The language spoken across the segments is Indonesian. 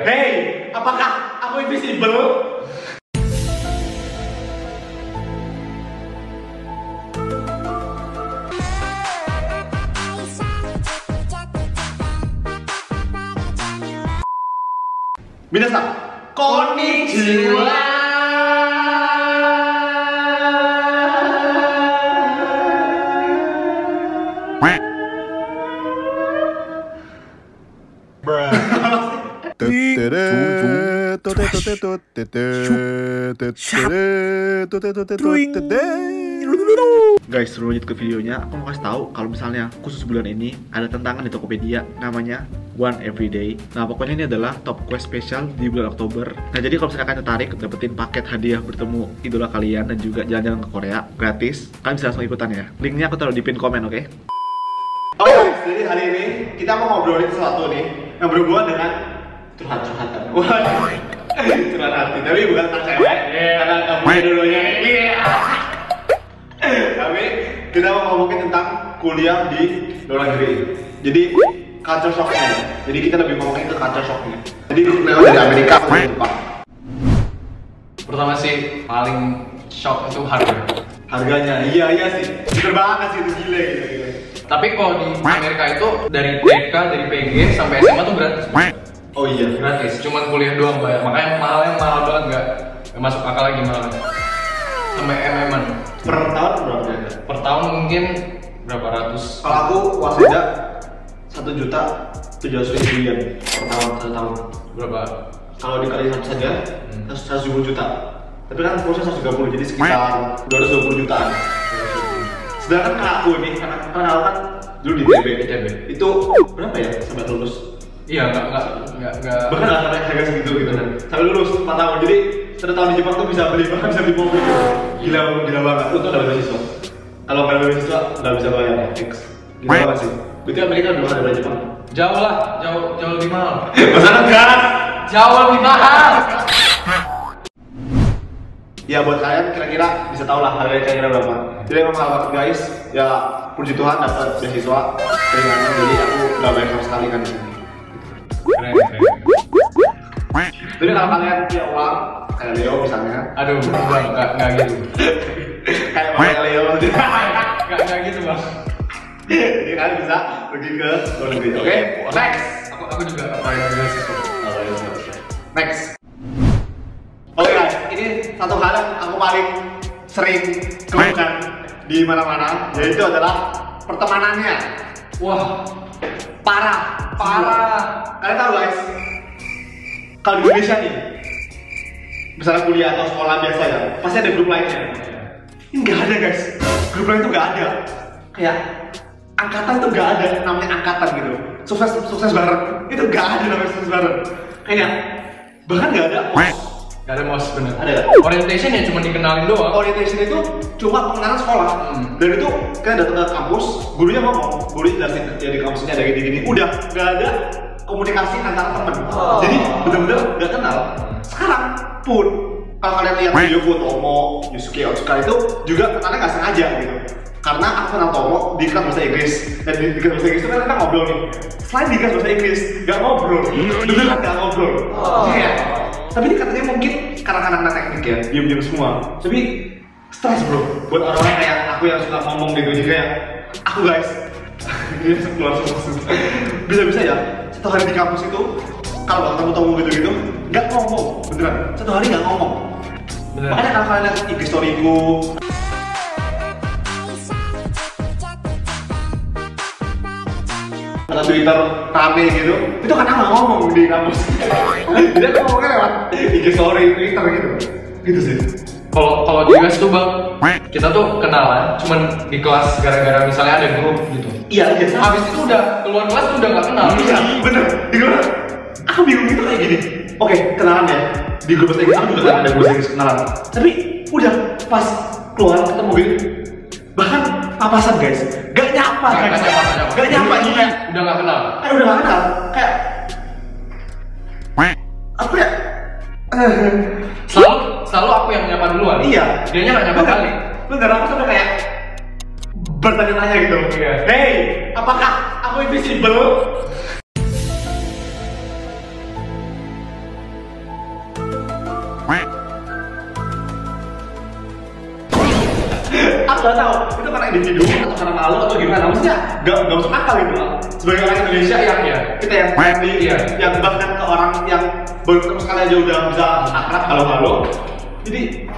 Hey, apakah aku invisible? Minasan, konnichiwa. Guys, sebelum lanjut ke videonya, aku mau kasih tahu kalau misalnya khusus bulan ini ada tantangan di Tokopedia namanya One Everyday. Nah, pokoknya ini adalah top quest spesial di bulan Oktober. Nah, jadi kalau misalnya kalian tertarik dapetin paket hadiah bertemu idola kalian dan juga jalan-jalan ke Korea gratis, kalian bisa langsung ikutan ya. Linknya aku taruh di pin komen, oke? Oke guys, jadi hari ini kita mau ngobrolin sesuatu nih yang berhubungan dengan curhat-curhatan. Curhat hati, tapi bukan tentang cewek, karena kamu dulunya. Iya. Tapi kita mau ngomongin tentang kuliah di luar negeri. Jadi culture shocknya. Jadi kita lebih ngomongin ke culture shocknya. Jadi lewat dari Amerika atau dari Jepang. Pertama sih paling shock itu harga. Harganya, iya iya sih. Bener banget sih itu gile gile gile. Tapi kalau di Amerika itu dari TK, dari PG sampai SMA tuh gratis. Oh iya. Gratis, cuman kuliah doang bayar. Makanya mahalnya mahal banget nggak masuk akal lagi mahalnya. Sampai MM-an. Per tahun berapa ya? Per tahun mungkin berapa ratus? Kalau aku waseda satu juta tujuh ratus ribu yen per tahun satu tahun. Berapa? Kalau dikali satu saja Hmm. seratus tujuh puluh juta. Tapi kan kursnya 130 jadi sekitar 220 jutaan. Sedangkan kakak aku nih, karena aku kan dulu di TB, itu berapa ya sampai lulus? Iya nggak nggak nggak nggak. Bahkan sampai harga segitu gitu kan. Sampai lulus 4 tahun. Jadi satu tahun di Jepang tuh bisa beli bahkan bisa beli mobil. Gila gila banget. Untung ada beasiswa. Kalau nggak ada beasiswa nggak bisa bayar fix. Gila banget sih. Berarti Amerika dulu ada dari Jepang. Jauh lah, jauh jauh lebih mahal. Masalah gas. Jauh lebih mahal. Ya buat kalian kira-kira bisa tahu lah harganya kira-kira berapa. Jadi emang mahal banget guys. Ya puji Tuhan dapat beasiswa ringan jadi aku nggak bayar sama sekali kan di sini. Keren, keren. Jadi kalau kalian punya uang kayak Leo misalnya, Aduh, enggak enggak enggak gitu. kayak kayak Leo, Enggak enggak gitu bang. jadi kalian bisa pergi ke luar negeri. Oke, next. Aku aku juga apply beasiswa. Next. Oke guys, ini satu hal yang aku paling sering keluhkan di mana-mana, yaitu adalah pertemanannya. Wah, Parah, parah. Kalian tahu guys, kalau di Indonesia nih, misalnya kuliah atau sekolah biasa ya, pasti ada grup lainnya. Ini nggak ada guys, grup lain tuh nggak ada. Kayak angkatan tuh nggak ada namanya angkatan gitu. Sukses sukses bareng, itu nggak ada namanya sukses bareng. Kayak bahkan nggak ada Gak ada mos bener. Ada nggak? Orientation ya cuma dikenalin doang. orientation itu cuma pengenalan sekolah. Hmm. dan itu kan datang ke kampus gurunya ngomong guru jelasin ya di kampusnya ada gini gini udah nggak ada komunikasi antara temen. Oh. jadi bener-bener nggak kenal. Sekarang pun kalau kalian lihat video gue Tomo, Yusuke Otsuka itu juga kenalnya nggak sengaja gitu. Karena aku kenal Tomo di kelas bahasa Inggris. Dan di, di kelas bahasa Inggris itu kan kita ngobrol nih. Selain di kelas bahasa Inggris nggak ngobrol. Beneran nggak ngobrol. Jadi kayak tapi ini katanya mungkin karena anak-anak teknik ya diem-diem semua. Tapi stres bro. Buat orang-orang kayak aku yang suka ngomong gitu jadi kayak aku guys. Bisa-bisa ya satu hari di kampus itu kalau nggak ketemu tamu gitu-gitu nggak ngomong. Beneran satu hari nggak ngomong. Bener. makanya kalau kalian lihat IG storyku atau Twitter rame gitu itu karena nggak ngomong di kampus jadi aku ngomongnya lewat IG story Twitter gitu gitu sih Kalau kalau di US tuh bang, kita tuh kenalan, cuman di kelas gara-gara misalnya ada grup gitu. iya iya. Habis itu udah keluar kelas tuh udah nggak kenal. Iya, bener. Di grup, aku bingung itu kayak gini. Oke, kenalan ya. Di grup Inggris aku juga kan ada grup bahasa Inggris kenalan. Tapi udah pas keluar ketemu gitu, bahkan papasan guys, gak nyapa nggak nyapa, gak nyapa kayak, Udah nggak kenal. kayak udah gak kenal, kayak apa ya? Eh, Selalu selalu aku yang nyapa duluan. iya. Dia nya nggak nyapa Bener. balik. Bener, aku sampai kayak bertanya-tanya gitu. Iya. Hey, apakah aku invisible? Karena malu atau gimana? Maksudnya nggak nggak masuk akal gitu loh. Sebagai orang Indonesia yang Iya. kita yang friendly Iya. yang bahkan ke orang yang baru ketemu sekali aja udah bisa akrab halo halo jadi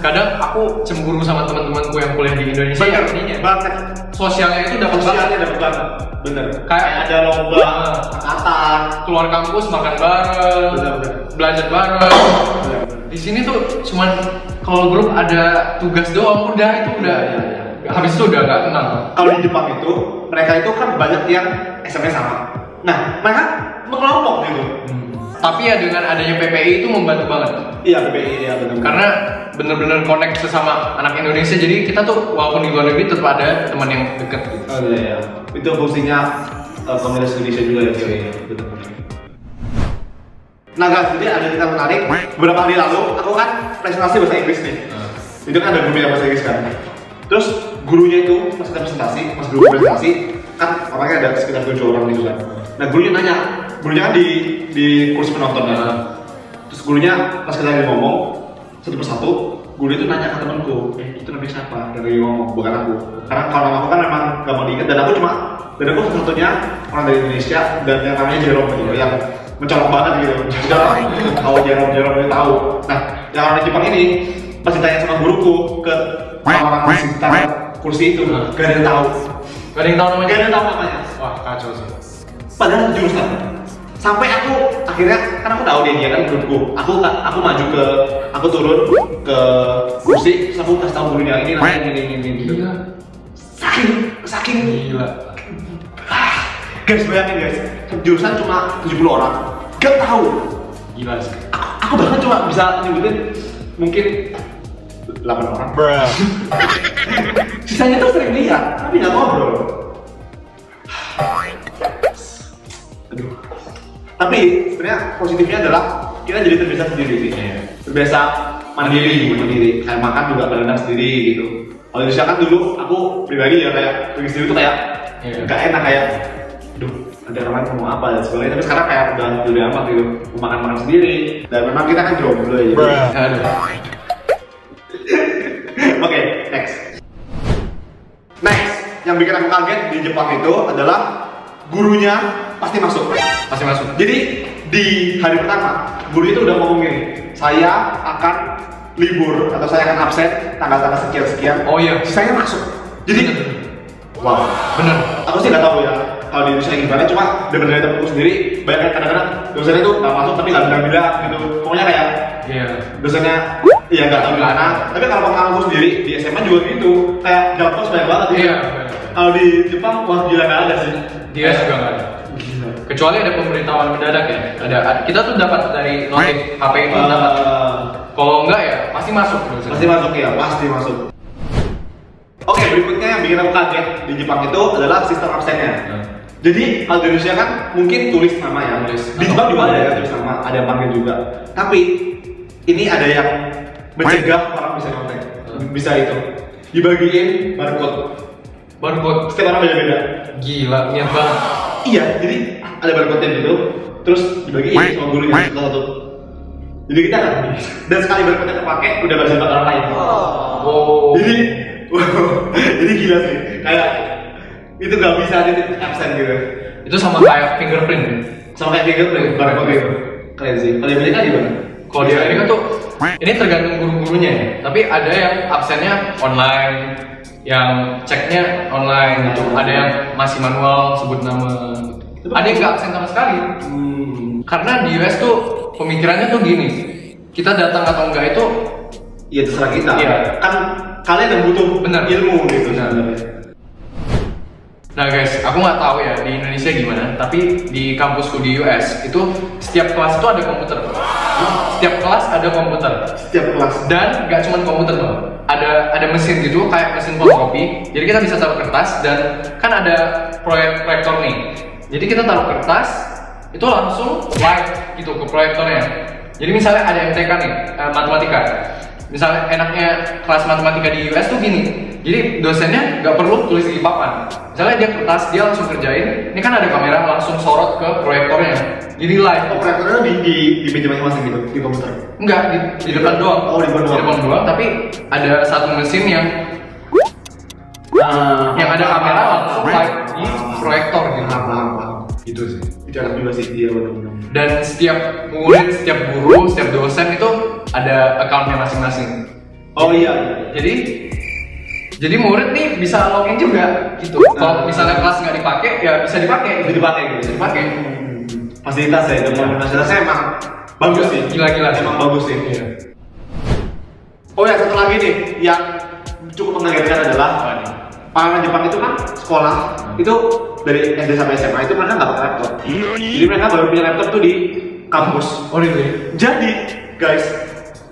kadang aku cemburu sama teman-temanku yang kuliah di Indonesia bener. ininya. Banget. Sosialnya itu dapat banget. Sosialnya dapat banget. Bener. Kayak- ada lomba Ah. angkatan. Keluar kampus makan bareng. Belajar bareng. Di sini tuh cuman kalau grup ada tugas doang udah itu udah. Iya, iya, habis itu udah gak kenal kalau di Jepang itu mereka itu kan banyak yang SMA sama nah mereka mengelompok gitu tapi ya dengan adanya PPI itu membantu banget iya PPI ya benar karena bener-bener connect sesama anak Indonesia jadi kita tuh walaupun di luar negeri tetap ada teman yang deket gitu. Oh iya ya. Itu fungsinya uh, komunitas Indonesia juga ya cuy. Betul. Nah guys, jadi ada cerita menarik. Beberapa hari lalu aku kan presentasi bahasa Inggris nih. Itu kan ada guru yang bahasa Inggris kan. Terus gurunya itu pas kita presentasi, pas guru presentasi kan orangnya ada sekitar tujuh orang gitu kan. Nah gurunya nanya, gurunya kan di di kursi penonton ya. Terus gurunya pas kita lagi ngomong satu persatu, guru itu nanya ke temanku, eh itu namanya siapa? Lagi ngomong, bukan aku. Karena kalau nama aku kan memang gampang diingat dan aku cuma dan aku satu-satunya orang dari Indonesia dan yang namanya Jerome gitu yang mencolok banget gitu. Jarang tahu Jerome Jerome itu tahu. Nah, yang orang Jepang ini pas ditanya sama guruku ke orang-orang sekitar kursi itu, gak ada yang tahu. gak ada yang tahu Gak namanya ada yang tahu namanya. wah kacau sih Padahal jurusan. Sampai aku akhirnya kan aku tahu dia dia kan grupku. Aku aku maju ke aku turun ke kursi terus aku kasih tahu gurunya ini namanya ini ini ini. gila Saking saking gila guys bayangin guys jurusan cuma 70 orang gak tahu gila sih aku, aku bahkan cuma bisa nyebutin mungkin 8 orang. Sisanya tuh sering lihat tapi nggak ngobrol. Aduh. Tapi sebenarnya positifnya adalah kita jadi terbiasa sendiri sih. Iya. terbiasa mandiri mandiri. kayak makan juga berenang sendiri gitu. Kalau Indonesia kan dulu aku pribadi ya kayak pergi sendiri tuh kayak Iya. nggak enak kayak duh ada orang lain ngomong apa dan sebagainya. Tapi sekarang kayak udah udah amat gitu. Mau makan makan sendiri. Dan memang kita kan jomblo ya jadi aduh yang bikin aku kaget di Jepang itu adalah gurunya pasti masuk. pasti masuk Jadi di hari pertama, guru itu udah ngomong gini, saya akan libur atau saya akan absen tanggal-tanggal sekian sekian. oh iya Sisanya masuk. Jadi, wow. bener Aku sih nggak tahu ya kalau di Indonesia gimana, cuma dengar dari temanku sendiri, banyak yang kadang-kadang dosennya itu nggak masuk tapi nggak bilang-bilang gitu. Pokoknya kayak iya dosennya ya nggak tahu gimana tapi kalau pengalamanku sendiri di SMA juga gitu kayak jatuh banyak banget gitu. Iya. Kalau di Jepang wah gila nggak ada sih. Dia juga nggak ada. gila. Kecuali ada pemberitahuan mendadak ya. Ada, ada- kita tuh dapat dari notif HP itu dapat. Eh, kalau enggak ya pasti masuk pasti masuk ya pasti masuk. Oke berikutnya yang bikin aku kaget di Jepang itu adalah sistem absennya. Hmm. jadi kalau di Indonesia kan mungkin tulis nama ya. Tulis. di Jepang juga ada ya tulis nama ada yang panggil juga. Tapi ini ada yang mencegah orang bisa nyontek bisa itu. Dibagiin barcode barcode setiap orang beda-beda gila niat banget Iya, jadi ada barcode gitu, terus dibagiin sama gurunya satu-satu. Jadi kita dan sekali barcode terpakai udah bahasa orang lain. oh Jadi, jadi gila sih. Kayak itu gak bisa jadi absen gitu. itu sama kayak fingerprint Sama kayak fingerprint barcode gitu. Keren sih. Kalau di Amerika gimana? kalau di Amerika tuh ini tergantung guru-gurunya ya tapi ada yang absennya online yang ceknya online gitu ada yang masih manual sebut nama ada yang nggak absen sama sekali Hmm, karena di US tuh pemikirannya tuh gini kita datang atau enggak itu Iya terserah kita. Iya. Kan kalian yang butuh Benar. ilmu gitu. Nah guys, aku nggak tahu ya di Indonesia gimana, tapi di kampusku di US itu setiap kelas itu ada komputer. Setiap kelas ada komputer Setiap kelas. dan nggak cuma komputer tuh, ada ada mesin gitu kayak mesin fotokopi. Jadi kita bisa taruh kertas dan kan ada proyek proyektor nih. Jadi kita taruh kertas itu langsung live gitu ke proyektornya. Jadi misalnya ada MTK nih, eh, matematika. Misalnya enaknya kelas matematika di US tuh gini. Jadi dosennya nggak perlu tulis di papan. Misalnya dia kertas, dia langsung kerjain. Ini kan ada kamera langsung sorot ke proyektornya. Jadi dinilai. Oh, proyektornya di di di meja masing-masing gitu, di komputer. Enggak di, di depan doang. Oh, di depan doang. Di depan doang, tapi ada satu mesin yang Nah, yang ada kamera langsung live di proyektor gitu. Paham, paham, paham. Gitu sih. Itu enak juga sih, benar-benar. Dan setiap murid, setiap guru, setiap dosen itu ada accountnya masing-masing. Oh iya. Jadi jadi murid nih bisa login juga gitu. Kalau misalnya kelas nggak dipakai, ya bisa dipakai. Itu dipakai gitu. Bisa dipakai. Fasilitas ya, itu fasilitasnya emang bagus sih. Gila-gila sih. Emang bagus sih. Iya. Oh ya satu lagi nih yang cukup mengagetkan adalah para Jepang itu kan sekolah itu dari SD sampai SMA itu mereka nggak pakai laptop. Jadi mereka baru punya laptop tuh di kampus. Oh really? Jadi guys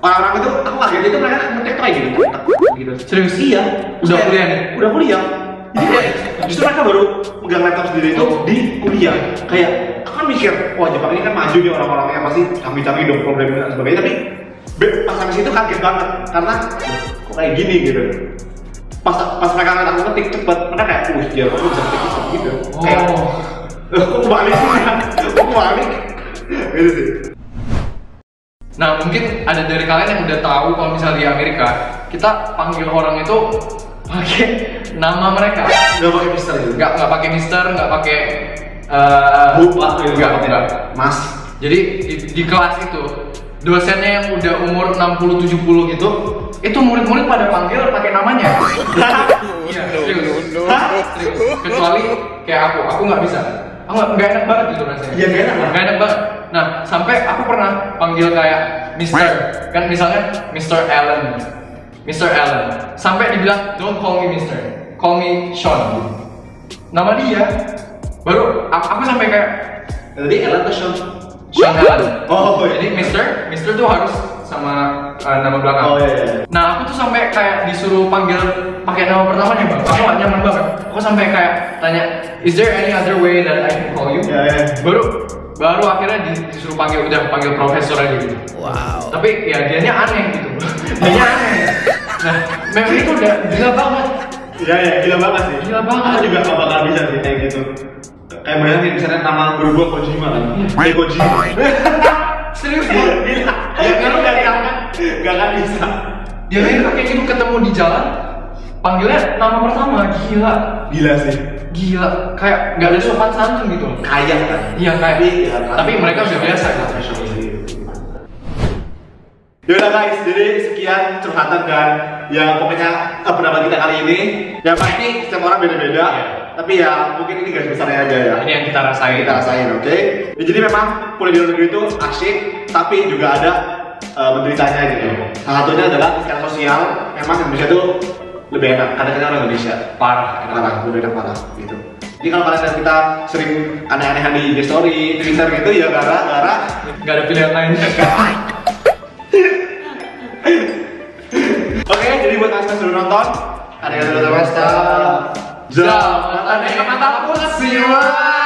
orang-orang itu aku kaget itu mereka ngetik tuh kayak gitu, tak, tak, gitu. Serius? Iya. Udah Kayak- kuliah nih? Udah kuliah. Jadi kayak, justru mereka baru pegang laptop sendiri itu di kuliah. Kayak aku kan mikir, wah Jepang ini kan maju nih orang-orangnya pasti canggih-canggih dong problemnya dan sebagainya. Tapi be- pas sampai situ kaget banget karena kok kayak gini gitu. Pas pas mereka ngeliat aku ngetik cepet, mereka kayak, wih dia kok bisa ngetik cepet gitu. Kayak, Oh. "Eh, kok kebalik sih? Kok kebalik? Gitu sih. Nah mungkin ada dari kalian yang udah tahu kalau misalnya di Amerika kita panggil orang itu pakai nama mereka. Gak pakai mister gitu. Nggak nggak pakai Mister, nggak pakai eh, Bu, Pak, gitu. nggak nggak. Mas. Jadi di, di kelas itu dosennya yang udah umur 60-70 gitu itu murid-murid pada panggil pakai namanya. Iya. Kecuali kayak aku, aku nggak bisa. Aku nggak enak banget gitu rasanya. Iya, nggak enak. Nggak enak banget. Nah, sampai aku pernah panggil kayak Mister, kan misalnya Mr. Allen, Mr. Allen. Sampai dibilang don't call me Mister, call me Sean. Nama dia. Baru aku, sampai kayak Tadi Ellen atau Sean? Sean Allen. Oh, iya. Jadi Mister, Mister tuh harus sama uh, nama belakang. Oh, iya, iya. Nah aku tuh sampai kayak disuruh panggil pakai nama pertamanya bang. Aku gak nyaman banget. Aku sampai kayak tanya, is there any other way that I can call you? Iya, iya. Baru baru akhirnya di- disuruh panggil udah panggil profesor aja gitu. Wow. Tapi ya dianya aneh gitu. dianya aneh. Nah memang itu udah gila banget. Iya ya, gila banget sih. Gila banget. Aku juga gak bakal bisa sih kayak gitu. Kayak bayangin misalnya nama guru gua Kojima kan. Kayak Kojima. Serius banget. Gila. Ya, Kan gak akan gak akan bisa. Dia kayak kayak gitu ketemu di jalan, panggilnya nama pertama gila. Gila sih. Gila, kayak nggak ada sopan santun gitu. Kaya kan. Iya kayak. Tapi, ya, tapi mereka udah biasa gitu. Sih. Yaudah guys, jadi sekian curhatan dan ya pokoknya eh, pendapat kita kali ini. Yang pasti setiap orang beda-beda. Iya. Tapi ya mungkin ini garis besarnya aja ya. Ini yang kita rasain. kita rasain, oke? Ya, jadi memang kuliah di luar negeri itu asyik, tapi juga ada uh, menderitanya gitu. Salah satunya adalah secara sosial, memang Indonesia itu lebih enak karena kita orang Indonesia. Parah. Parah, lebih enak parah gitu. Jadi kalau kalian kita sering aneh-anehan di IG story, Twitter gitu ya gara-gara Gak ada pilihan lain. Oke, jadi buat kalian sudah nonton, ada yang sudah nonton, Jangan aneh mataku siwa.